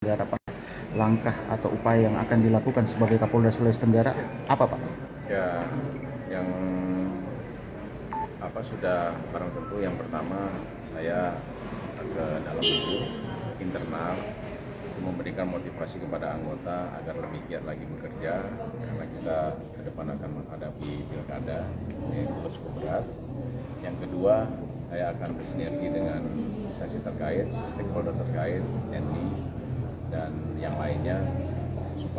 Tenggara Pak. Langkah atau upaya yang akan dilakukan sebagai Kapolda Sulawesi Tenggara apa Pak? Ya, yang apa sudah barang tentu yang pertama saya ke dalam itu internal untuk memberikan motivasi kepada anggota agar lebih giat lagi bekerja karena kita ke depan akan menghadapi pilkada yang cukup berat. Yang kedua, saya akan bersinergi dengan instansi terkait, stakeholder terkait, TNI,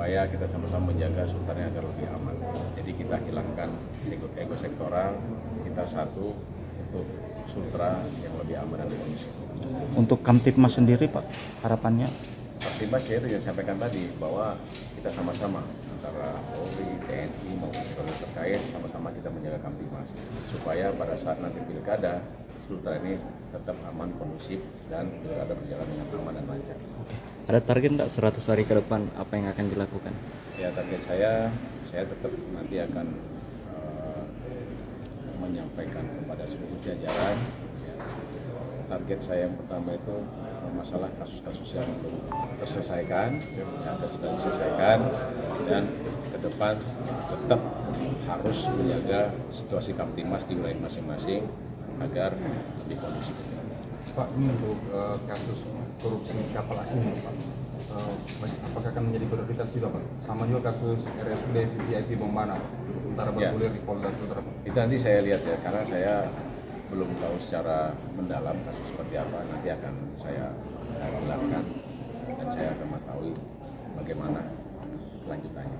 supaya kita sama-sama menjaga sultannya agar lebih aman. Jadi kita hilangkan ego sektoral, kita satu untuk sultra yang lebih aman dan kondusif. Untuk Kamtipmas sendiri Pak, harapannya Kamtipmas ya itu yang sampaikan tadi bahwa kita sama-sama antara Polri, TNI maupun stakeholder terkait sama-sama kita menjaga Kamtipmas supaya pada saat nanti pilkada sultra ini tetap aman, kondusif dan pilkada berjalan dengan aman dan lancar. ada target nggak 100 hari ke depan apa yang akan dilakukan? Ya target saya, saya tetap nanti akan uh, menyampaikan kepada seluruh jajaran. ya, target saya yang pertama itu uh, masalah kasus-kasus yang belum terselesaikan, ya ada sudah diselesaikan dan ke depan tetap harus menjaga situasi Kamtimas di wilayah masing-masing agar lebih kondusif. Pak, ini untuk eh, kasus korupsi kapal asing, Pak. Eh, apakah akan menjadi prioritas juga, Pak? Sama juga kasus RSUD VIP Bombana, sementara Ya. bergulir di Polda Sumatera. Itu nanti saya lihat ya, karena saya belum tahu secara mendalam kasus seperti apa. Nanti akan saya gelarkan dan saya akan mengetahui bagaimana kelanjutannya.